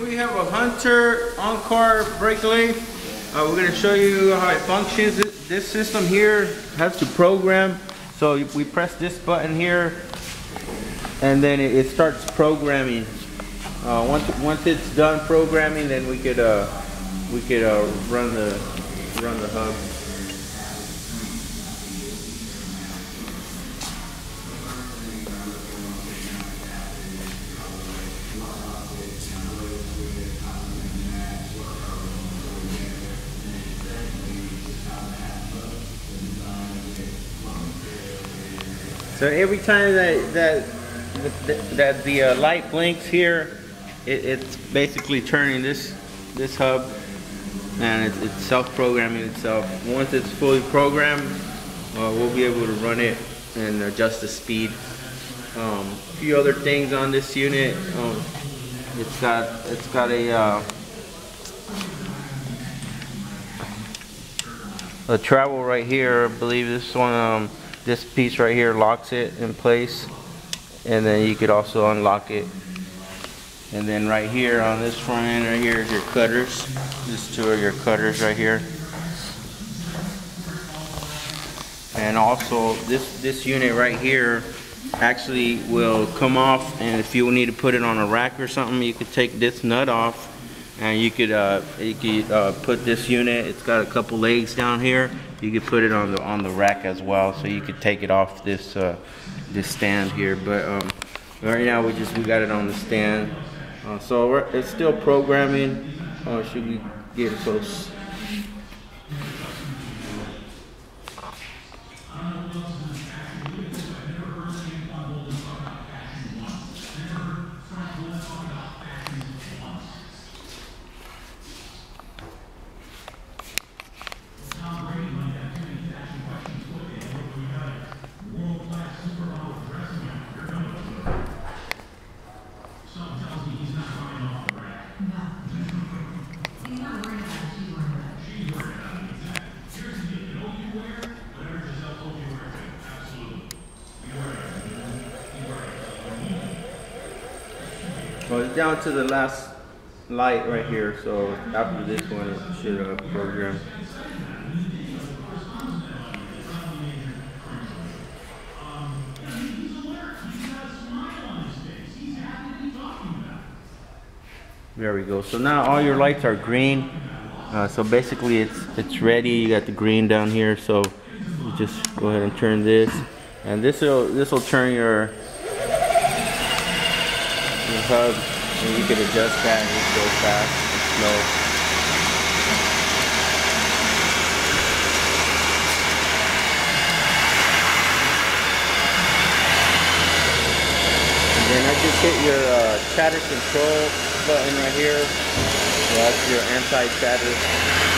we have a Hunter on-car brake lathe. Uh, we're gonna show you how it functions. This, this system here has to program. So we press this button here, and then it, it starts programming. Uh, once once it's done programming, then we could uh, we could uh, run the run the hub. So every time that that that the uh, light blinks here, it, it's basically turning this this hub, and it's, it's self-programming itself. Once it's fully programmed, uh, we'll be able to run it and adjust the speed. Um, a few other things on this unit. Um, it's got it's got a uh, a travel right here. I believe this one. Um, this piece right here locks it in place and then you could also unlock it. And then right here on this front end right here is your cutters. These two are your cutters right here. And also this this unit right here actually will come off and if you need to put it on a rack or something you could take this nut off and you could uh, you could uh, put this unit it's got a couple legs down here. You could put it on the on the rack as well so you could take it off this uh, this stand here. But um, right now we just we got it on the stand. Uh, so it's still programming. Uh, should we get close Well, it's down to the last light right here, so after this one, it should uh, program. There we go. So now all your lights are green. Uh, so basically it's it's ready. You got the green down here. So you just go ahead and turn this. And this will this will turn your your hub and you can adjust that and goes fast and slow. Then I just hit your uh, chatter control button right here. So that's your anti-chatter